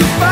goodbye.